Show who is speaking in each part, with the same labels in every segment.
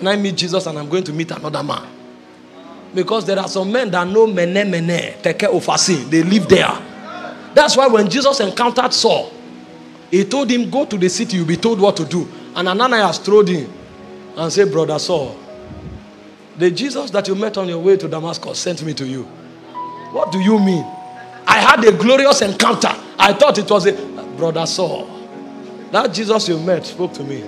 Speaker 1: Can I meet Jesus and I'm going to meet another man? Because there are some men that know mene mene, teke ofasi. They live there. That's why when Jesus encountered Saul, he told him, Go to the city, you'll be told what to do. And Ananias told him and said, Brother Saul, the Jesus that you met on your way to Damascus sent me to you. What do you mean? I had a glorious encounter. I thought it was a brother Saul. That Jesus you met spoke to me.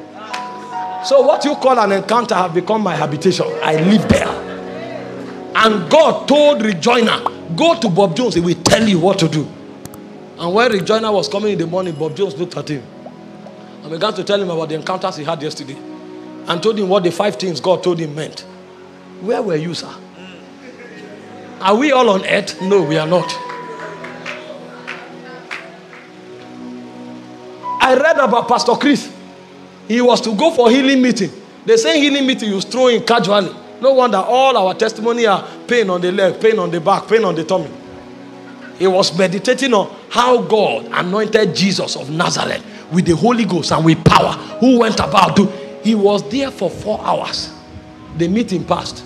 Speaker 1: So, what you call an encounter have become my habitation. I live there. And God told Rick Joyner, Go to Bob Jones, he will tell you what to do. And when Rick Joyner was coming in the morning, Bob Jones looked at him and began to tell him about the encounters he had yesterday and told him what the five things God told him meant. Where were you, sir? Are we all on earth? No, we are not. I read about Pastor Chris. He was to go for healing meeting. The same healing meeting you throw in casually. No wonder all our testimony are pain on the leg, pain on the back, pain on the tummy. He was meditating on how God anointed Jesus of Nazareth with the Holy Ghost and with power, who went about to. He was there for four hours. The meeting passed.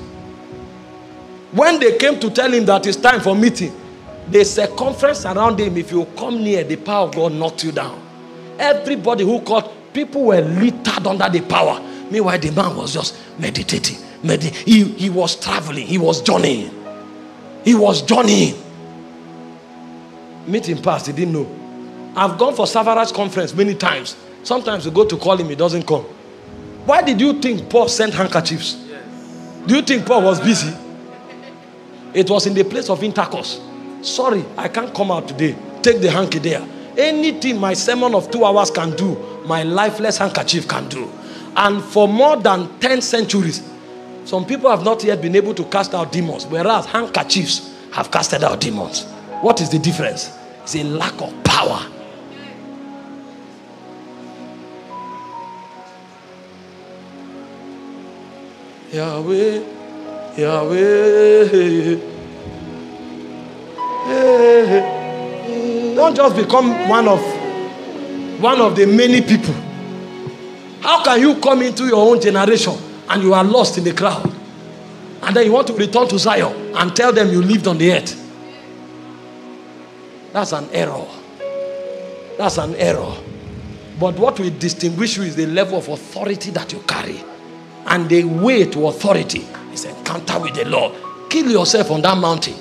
Speaker 1: When they came to tell him that it's time for meeting, the circumference around him, if you come near, the power of God knocked you down. Everybody who caught, people were littered under the power. Meanwhile, the man was just meditating. Medi- he, he was traveling, he was journeying. He was journeying. Meeting passed, he didn't know. I've gone for Savara's conference many times. Sometimes we go to call him, he doesn't come. Why did you think Paul sent handkerchiefs? Do you think Paul was busy? It was in the place of intercourse. Sorry, I can't come out today. Take the hanky there. Anything my sermon of two hours can do, my lifeless handkerchief can do. And for more than 10 centuries, some people have not yet been able to cast out demons, whereas handkerchiefs have casted out demons. What is the difference? It's a lack of power. Yahweh, Yahweh. Don't just become one of one of the many people. How can you come into your own generation and you are lost in the crowd? And then you want to return to Zion and tell them you lived on the earth. That's an error. That's an error. But what will distinguish you is the level of authority that you carry. And the way to authority is encounter with the Lord. Kill yourself on that mountain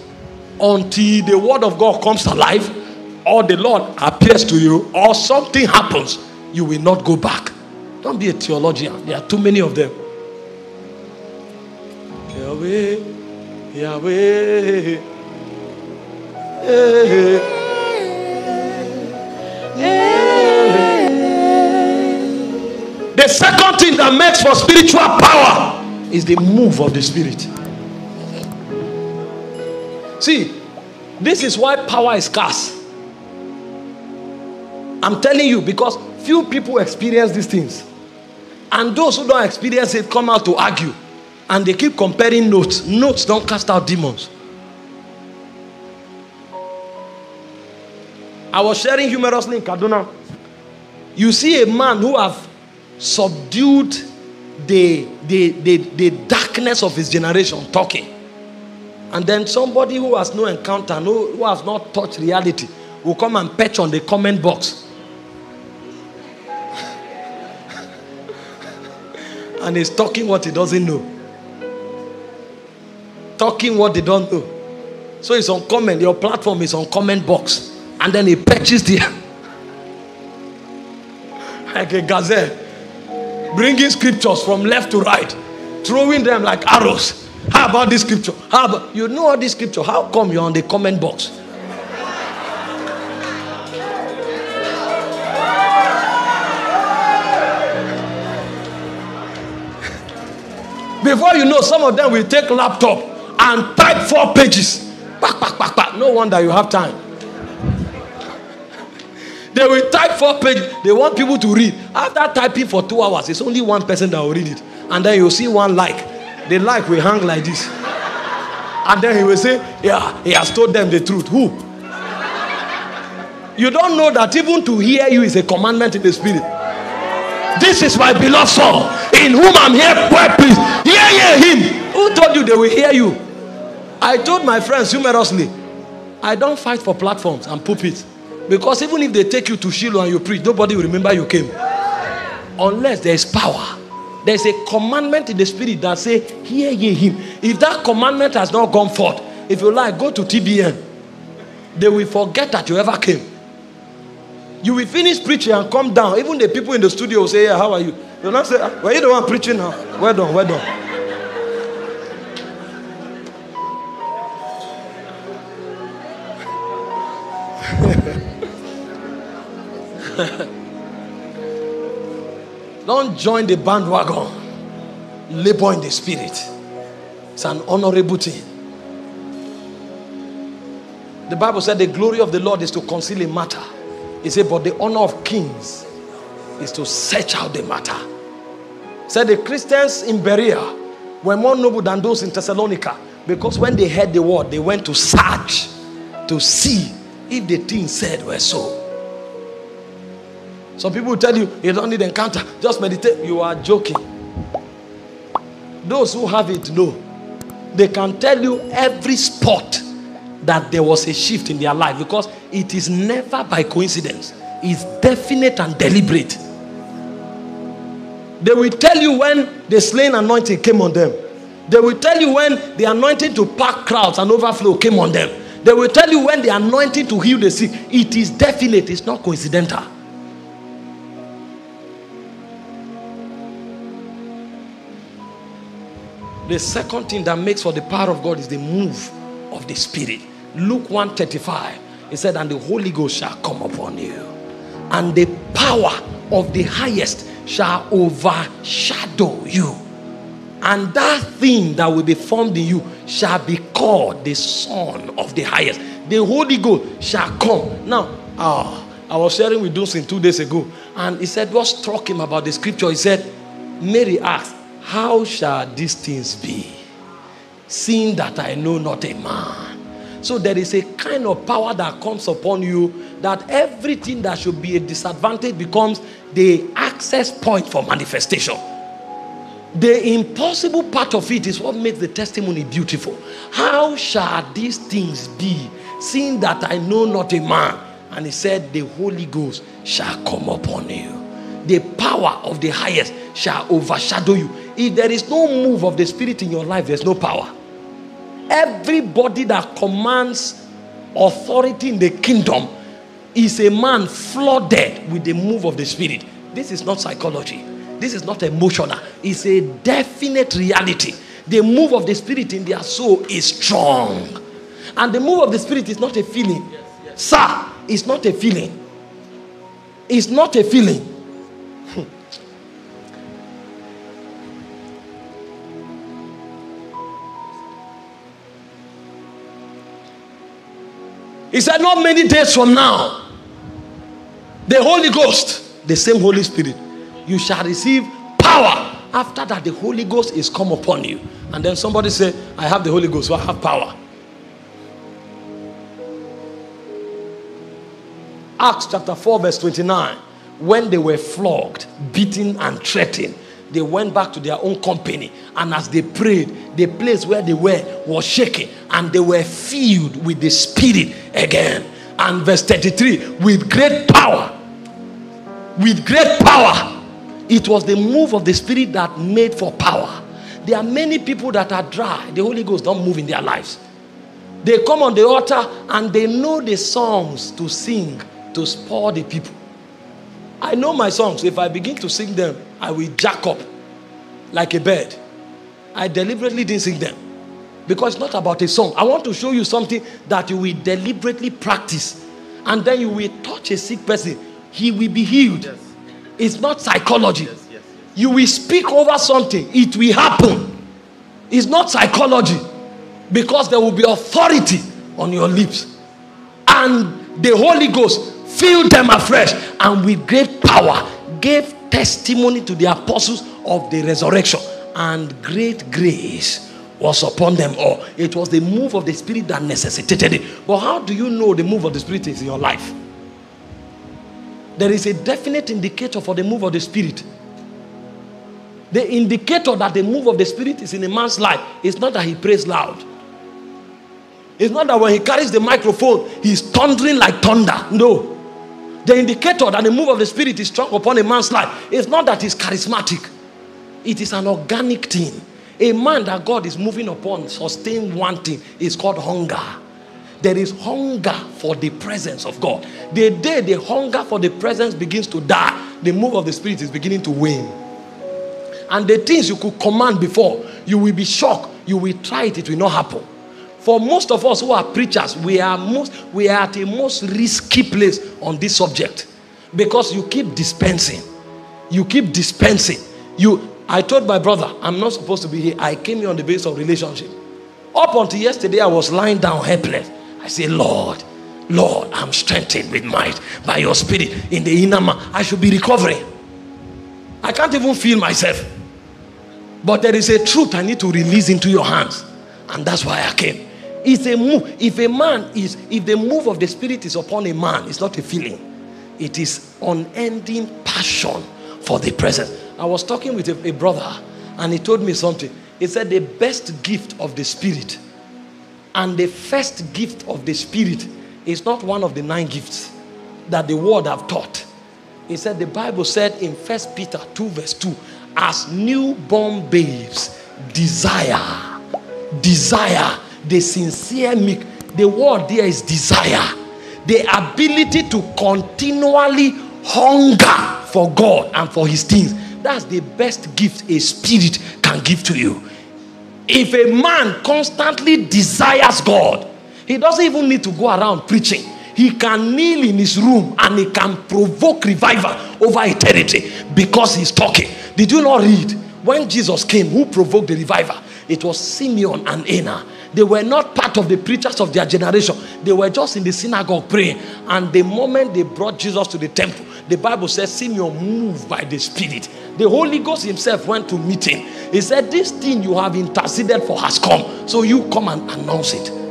Speaker 1: until the word of God comes alive, or the Lord appears to you, or something happens. You will not go back. Don't be a theologian. There are too many of them. Yahweh, Yahweh. eh, The second thing that makes for spiritual power is the move of the spirit. See, this is why power is scarce. I'm telling you because few people experience these things. And those who don't experience it come out to argue. And they keep comparing notes. Notes don't cast out demons. I was sharing humorously in Kaduna. You see a man who have subdued the, the, the, the darkness of his generation talking. And then somebody who has no encounter, no, who has not touched reality, will come and patch on the comment box. And he's talking what he doesn't know. Talking what they don't know. So it's on comment, your platform is on comment box. And then he patches the like a gazelle bringing scriptures from left to right, throwing them like arrows. How about this scripture? How about you know all this scripture? How come you're on the comment box? Before you know, some of them will take laptop and type four pages. Back, back, back, back. No wonder you have time. They will type four pages. They want people to read. After typing for two hours, it's only one person that will read it. And then you'll see one like. The like will hang like this. And then he will say, Yeah, he has told them the truth. Who? You don't know that even to hear you is a commandment in the spirit. This is my beloved son, in whom I'm here. Please. Hear him. Who told you they will hear you. I told my friends humorously, I don't fight for platforms and pulpits. Because even if they take you to Shiloh and you preach, nobody will remember you came. Unless there is power. There's a commandment in the spirit that say, hear ye him. If that commandment has not gone forth, if you like, go to TBN. They will forget that you ever came. You will finish preaching and come down. Even the people in the studio will say, yeah, how are you? They'll not say, ah, were you the one preaching now? Well done, well done. Don't join the bandwagon. Labor in the spirit. It's an honorable thing. The Bible said the glory of the Lord is to conceal a matter. He said, but the honor of kings is to search out the matter. Said the Christians in Berea were more noble than those in Thessalonica because when they heard the word, they went to search to see if the things said were so. Some people tell you you don't need encounter, just meditate. You are joking. Those who have it know. They can tell you every spot that there was a shift in their life because it is never by coincidence, it's definite and deliberate. They will tell you when the slain anointing came on them. They will tell you when the anointing to pack crowds and overflow came on them. They will tell you when the anointing to heal the sick. It is definite, it's not coincidental. The second thing that makes for the power of God is the move of the Spirit. Luke 135. He said, And the Holy Ghost shall come upon you, and the power of the highest shall overshadow you. And that thing that will be formed in you shall be called the Son of the highest. The Holy Ghost shall come. Now, ah, I was sharing with Dunsin two days ago, and he said, What struck him about the scripture? He said, Mary asked, how shall these things be? Seeing that I know not a man. So there is a kind of power that comes upon you that everything that should be a disadvantage becomes the access point for manifestation. The impossible part of it is what makes the testimony beautiful. How shall these things be, seeing that I know not a man? And he said, The Holy Ghost shall come upon you. The power of the highest shall overshadow you. If there is no move of the Spirit in your life, there's no power. Everybody that commands authority in the kingdom is a man flooded with the move of the Spirit. This is not psychology, this is not emotional, it's a definite reality. The move of the Spirit in their soul is strong. And the move of the Spirit is not a feeling. Yes, yes. Sir, it's not a feeling. It's not a feeling. He said, Not many days from now, the Holy Ghost, the same Holy Spirit, you shall receive power. After that, the Holy Ghost is come upon you. And then somebody say, I have the Holy Ghost, so I have power. Acts chapter 4, verse 29. When they were flogged, beaten, and threatened, they went back to their own company. And as they prayed, the place where they were was shaking. And they were filled with the Spirit again. And verse 33 with great power. With great power. It was the move of the Spirit that made for power. There are many people that are dry. The Holy Ghost don't move in their lives. They come on the altar and they know the songs to sing to spur the people. I know my songs. If I begin to sing them, I will jack up like a bird. I deliberately didn't sing them because it's not about a song. I want to show you something that you will deliberately practice and then you will touch a sick person. He will be healed. Yes. It's not psychology. Yes, yes, you will speak over something, it will happen. It's not psychology because there will be authority on your lips. And the Holy Ghost filled them afresh and with great power gave testimony to the apostles of the resurrection and great grace was upon them all. It was the move of the Spirit that necessitated it. But how do you know the move of the Spirit is in your life? There is a definite indicator for the move of the Spirit. The indicator that the move of the Spirit is in a man's life is not that he prays loud. It's not that when he carries the microphone, he's thundering like thunder. No. The indicator that the move of the Spirit is strong upon a man's life is not that he's charismatic, it is an organic thing. A man that God is moving upon, sustain one thing, is called hunger. There is hunger for the presence of God. The day the hunger for the presence begins to die, the move of the Spirit is beginning to wane. And the things you could command before, you will be shocked. You will try it, it will not happen. For most of us who are preachers, we are most we are at a most risky place on this subject because you keep dispensing. You keep dispensing. You I told my brother, I'm not supposed to be here. I came here on the basis of relationship. Up until yesterday, I was lying down helpless. I say, Lord, Lord, I'm strengthened with might by your spirit in the inner man. I should be recovering. I can't even feel myself. But there is a truth I need to release into your hands. And that's why I came. It's a move. If a man is, if the move of the spirit is upon a man, it's not a feeling, it is unending passion for the presence. I was talking with a, a brother and he told me something. He said, The best gift of the spirit and the first gift of the spirit is not one of the nine gifts that the world have taught. He said, The Bible said in First Peter 2, verse 2, as newborn babes desire, desire the sincere meek. The word there is desire. The ability to continually hunger for God and for his things. That's the best gift a spirit can give to you. If a man constantly desires God, he doesn't even need to go around preaching. He can kneel in his room and he can provoke revival over eternity because he's talking. Did you not read? When Jesus came, who provoked the revival? It was Simeon and Anna. They were not part of the preachers of their generation. They were just in the synagogue praying. And the moment they brought Jesus to the temple, the Bible says Simeon moved by the Spirit. The Holy Ghost himself went to meet him. He said, This thing you have interceded for has come. So you come and announce it.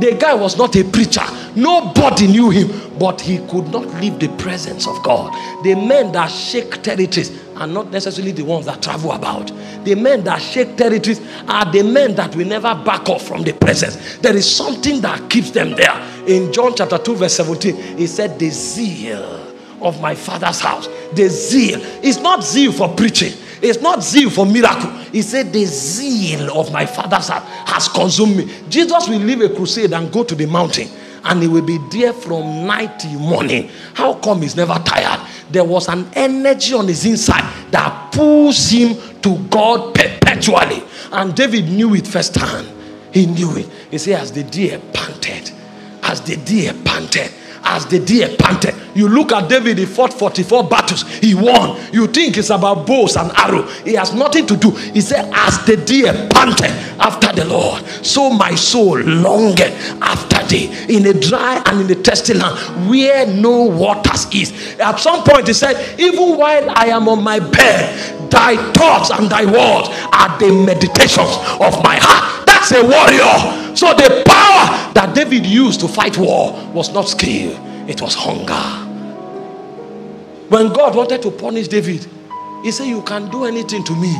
Speaker 1: The guy was not a preacher. Nobody knew him, but he could not leave the presence of God. The men that shake territories are not necessarily the ones that travel about. The men that shake territories are the men that will never back off from the presence. There is something that keeps them there. In John chapter 2, verse 17, he said, The zeal of my father's house. The zeal. It's not zeal for preaching. It's not zeal for miracle. He said, The zeal of my father's house has consumed me. Jesus will leave a crusade and go to the mountain, and he will be there from night till morning. How come he's never tired? There was an energy on his inside that pulls him to God perpetually. And David knew it firsthand. He knew it. He said, As the deer panted, as the deer panted as the deer panted. You look at David, he fought 44 battles, he won. You think it's about bows and arrow. He has nothing to do. He said, As the deer panted after the Lord, so my soul longed after thee in a dry and in a thirsty land where no waters is. At some point, he said, Even while I am on my bed, thy thoughts and thy words are the meditations of my heart. That's a warrior. So the power that David used to fight war was not skill, it was hunger. When God wanted to punish David, he said, You can do anything to me,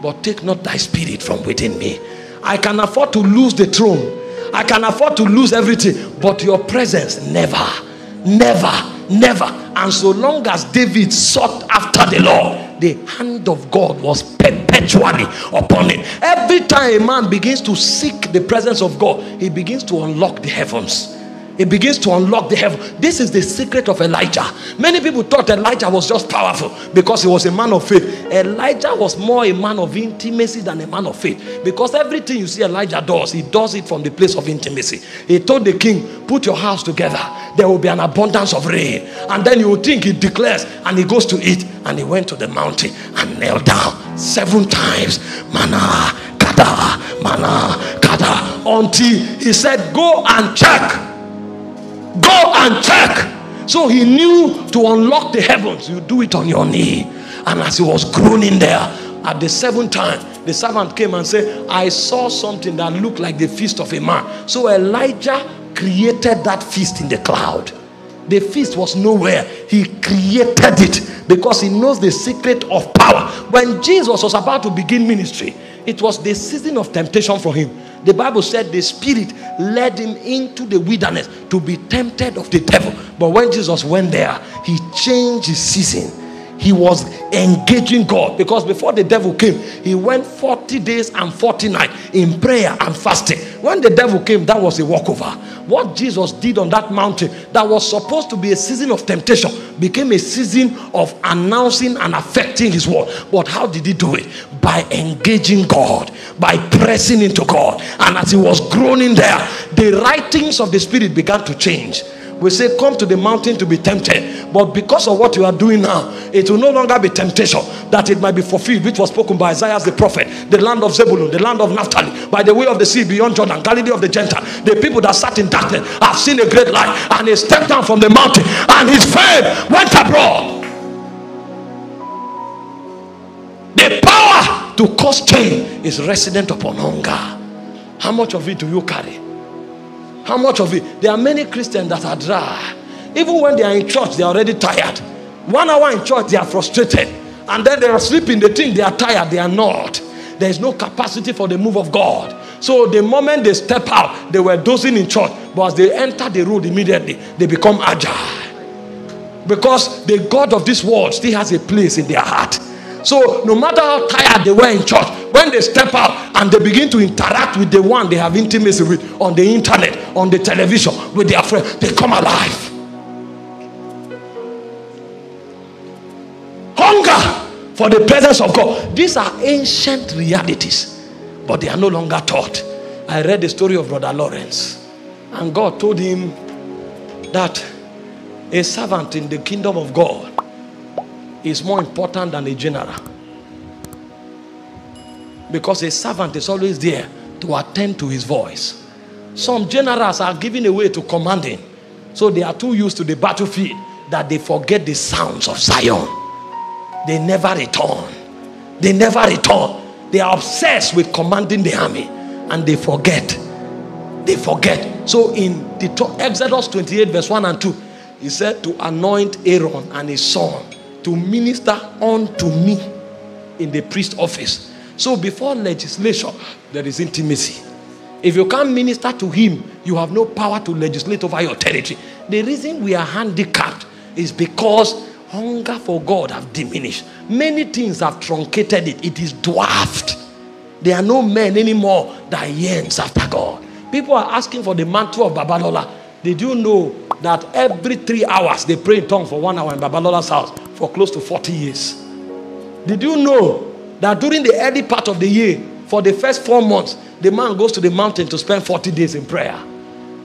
Speaker 1: but take not thy spirit from within me. I can afford to lose the throne. I can afford to lose everything, but your presence never, never, never. And so long as David sought after the Lord, the hand of God was perpetually upon him. Every time a man begins to seek the presence of God, he begins to unlock the heavens. He begins to unlock the heaven. This is the secret of Elijah. Many people thought Elijah was just powerful because he was a man of faith. Elijah was more a man of intimacy than a man of faith because everything you see Elijah does, he does it from the place of intimacy. He told the king, Put your house together, there will be an abundance of rain. And then you think he declares and he goes to it. And he went to the mountain and knelt down seven times. Mana, kada, mana, kada. Until he said, Go and check Go and check. So he knew to unlock the heavens, you do it on your knee. And as he was groaning there, at the seventh time, the servant came and said, I saw something that looked like the feast of a man. So Elijah created that feast in the cloud. The feast was nowhere. He created it because he knows the secret of power. When Jesus was about to begin ministry, it was the season of temptation for him. The Bible said the Spirit led him into the wilderness to be tempted of the devil. But when Jesus went there, he changed his season he was engaging God because before the devil came, he went 40 days and 40 nights in prayer and fasting. When the devil came, that was a walkover. What Jesus did on that mountain, that was supposed to be a season of temptation, became a season of announcing and affecting his word. But how did he do it? By engaging God, by pressing into God. And as he was groaning there, the writings of the Spirit began to change we say, Come to the mountain to be tempted. But because of what you are doing now, it will no longer be temptation, that it might be fulfilled, which was spoken by Isaiah the prophet. The land of Zebulun, the land of Naphtali, by the way of the sea beyond Jordan, Galilee of the Gentile. The people that sat in darkness have seen a great light. And he stepped down from the mountain, and his fame went abroad. The power to cause change is resident upon hunger. How much of it do you carry? How much of it? There are many Christians that are dry. Even when they are in church, they are already tired. One hour in church, they are frustrated. And then they are sleeping. They think they are tired. They are not. There is no capacity for the move of God. So the moment they step out, they were dozing in church. But as they enter the road immediately, they become agile. Because the God of this world still has a place in their heart. So no matter how tired they were in church, when they step out and they begin to interact with the one they have intimacy with on the internet, on the television, with their friends, they come alive. Hunger for the presence of God. These are ancient realities, but they are no longer taught. I read the story of Brother Lawrence, and God told him that a servant in the kingdom of God is more important than a general. Because a servant is always there to attend to his voice. Some generals are giving away to commanding. So they are too used to the battlefield that they forget the sounds of Zion. They never return. They never return. They are obsessed with commanding the army and they forget. They forget. So in the Exodus 28, verse 1 and 2, he said to anoint Aaron and his son to minister unto me in the priest office. So before legislation, there is intimacy. If you can't minister to him, you have no power to legislate over your territory. The reason we are handicapped is because hunger for God have diminished. Many things have truncated it. It is dwarfed. There are no men anymore that yearns after God. People are asking for the mantle of Babalola. Did you know that every three hours they pray in tongues for one hour in Babalola's house? for close to 40 years. Did you know that during the early part of the year, for the first four months, the man goes to the mountain to spend 40 days in prayer?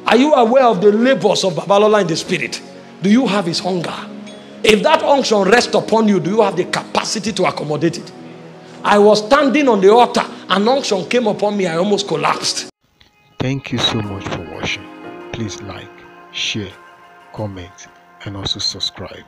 Speaker 1: Are you aware of the labors of Babalola in the spirit? Do you have his hunger? If that unction rests upon you, do you have the capacity to accommodate it? I was standing on the altar, an unction came upon me, I almost collapsed.
Speaker 2: Thank you so much for watching. Please like, share, comment, and also subscribe.